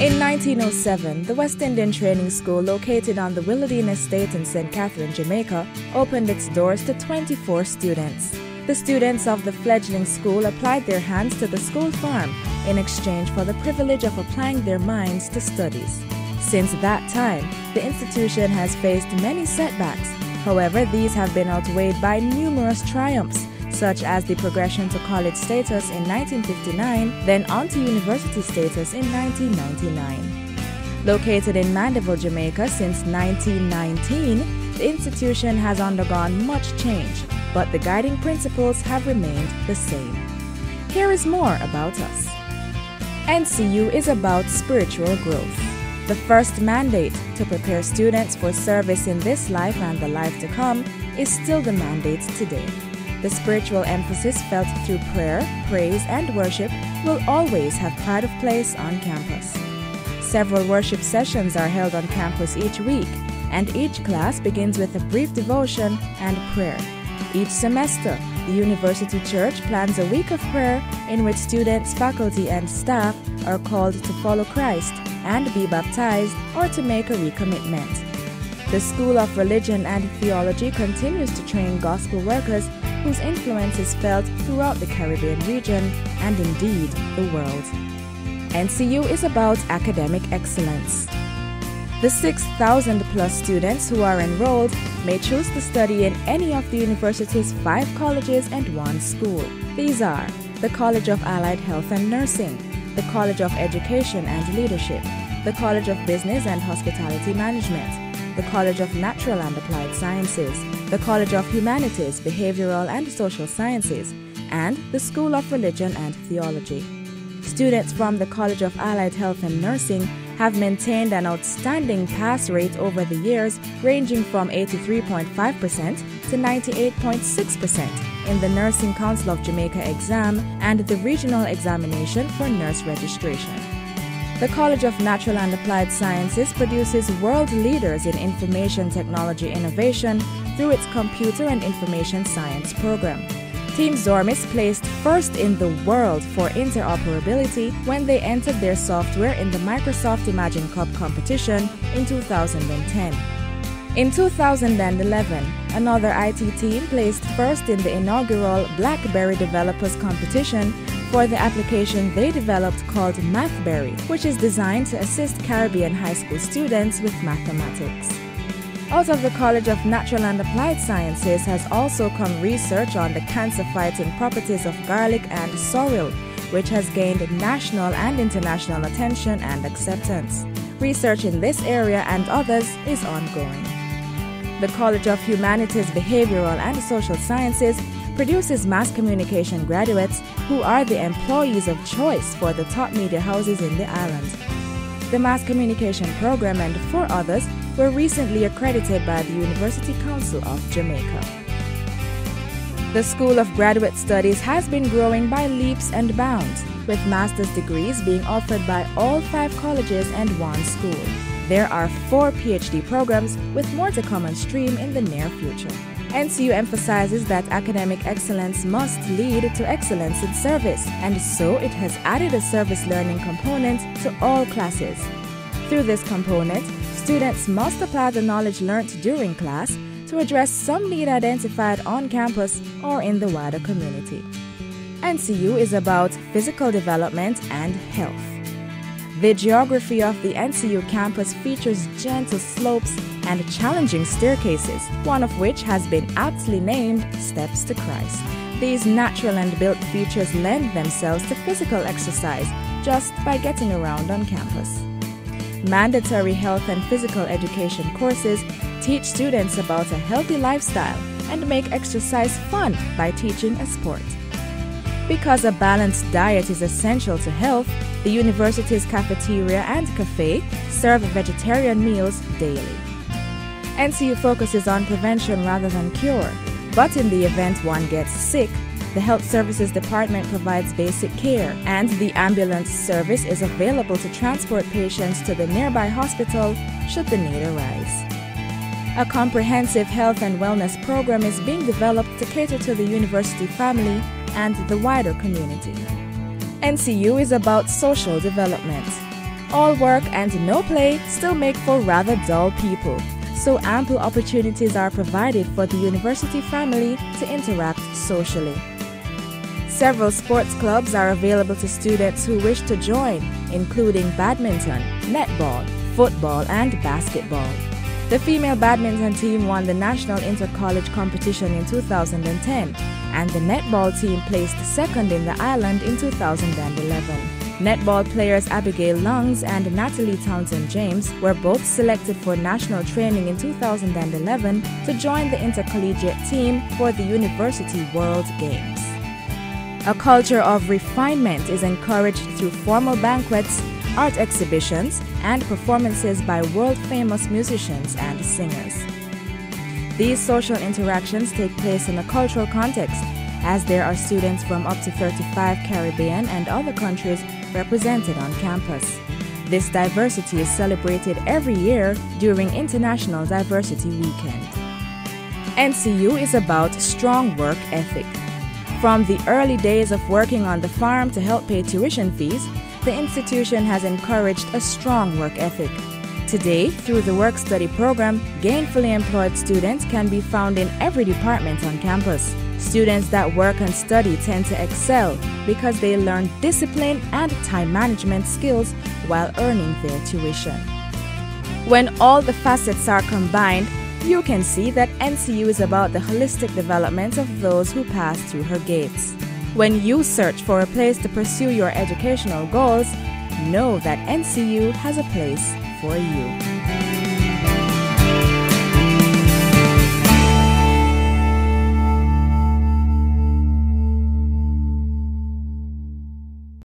In 1907, the West Indian Training School, located on the Willowdene Estate in St. Catherine, Jamaica, opened its doors to 24 students. The students of the fledgling school applied their hands to the school farm in exchange for the privilege of applying their minds to studies. Since that time, the institution has faced many setbacks. However, these have been outweighed by numerous triumphs, such as the progression to college status in 1959, then on to university status in 1999. Located in Mandeville, Jamaica since 1919, the institution has undergone much change, but the guiding principles have remained the same. Here is more about us. NCU is about spiritual growth. The first mandate to prepare students for service in this life and the life to come is still the mandate today. The spiritual emphasis felt through prayer, praise, and worship will always have pride of place on campus. Several worship sessions are held on campus each week, and each class begins with a brief devotion and prayer. Each semester, the University Church plans a week of prayer in which students, faculty, and staff are called to follow Christ and be baptized or to make a recommitment. The School of Religion and Theology continues to train gospel workers whose influence is felt throughout the Caribbean region and indeed the world. NCU is about academic excellence. The 6,000 plus students who are enrolled may choose to study in any of the university's five colleges and one school. These are the College of Allied Health and Nursing, the College of Education and Leadership, the College of Business and Hospitality Management, the College of Natural and Applied Sciences, the College of Humanities, Behavioral and Social Sciences, and the School of Religion and Theology. Students from the College of Allied Health and Nursing have maintained an outstanding pass rate over the years, ranging from 83.5% to 98.6% in the Nursing Council of Jamaica exam and the regional examination for nurse registration. The College of Natural and Applied Sciences produces world leaders in information technology innovation through its Computer and Information Science program. Team Zormis placed first in the world for interoperability when they entered their software in the Microsoft Imagine Cup competition in 2010. In 2011, another IT team placed first in the inaugural BlackBerry Developers Competition for the application they developed called MathBerry, which is designed to assist Caribbean high school students with mathematics. Out of the College of Natural and Applied Sciences has also come research on the cancer fighting properties of garlic and sorrel, which has gained national and international attention and acceptance. Research in this area and others is ongoing. The College of Humanities, Behavioral and Social Sciences produces mass communication graduates who are the employees of choice for the top media houses in the island. The Mass Communication Program and four others were recently accredited by the University Council of Jamaica. The School of Graduate Studies has been growing by leaps and bounds, with master's degrees being offered by all five colleges and one school. There are four PhD programs, with more to come on stream in the near future. NCU emphasizes that academic excellence must lead to excellence in service, and so it has added a service learning component to all classes. Through this component, students must apply the knowledge learnt during class to address some need identified on campus or in the wider community. NCU is about physical development and health. The geography of the NCU campus features gentle slopes and challenging staircases, one of which has been aptly named Steps to Christ. These natural and built features lend themselves to physical exercise just by getting around on campus. Mandatory health and physical education courses teach students about a healthy lifestyle and make exercise fun by teaching a sport. Because a balanced diet is essential to health, the university's cafeteria and cafe serve vegetarian meals daily. NCU focuses on prevention rather than cure, but in the event one gets sick, the Health Services Department provides basic care, and the ambulance service is available to transport patients to the nearby hospital should the need arise. A comprehensive health and wellness program is being developed to cater to the university family and the wider community. NCU is about social development. All work and no play still make for rather dull people, so ample opportunities are provided for the university family to interact socially. Several sports clubs are available to students who wish to join, including badminton, netball, football, and basketball. The female badminton team won the national inter-college competition in 2010, and the netball team placed second in the island in 2011. Netball players Abigail Lungs and Natalie Townsend James were both selected for national training in 2011 to join the intercollegiate team for the University World Games. A culture of refinement is encouraged through formal banquets art exhibitions, and performances by world famous musicians and singers. These social interactions take place in a cultural context, as there are students from up to 35 Caribbean and other countries represented on campus. This diversity is celebrated every year during International Diversity Weekend. NCU is about strong work ethic. From the early days of working on the farm to help pay tuition fees, the institution has encouraged a strong work ethic. Today, through the work study program, gainfully employed students can be found in every department on campus. Students that work and study tend to excel because they learn discipline and time management skills while earning their tuition. When all the facets are combined, you can see that NCU is about the holistic development of those who pass through her gates. When you search for a place to pursue your educational goals, know that NCU has a place for you.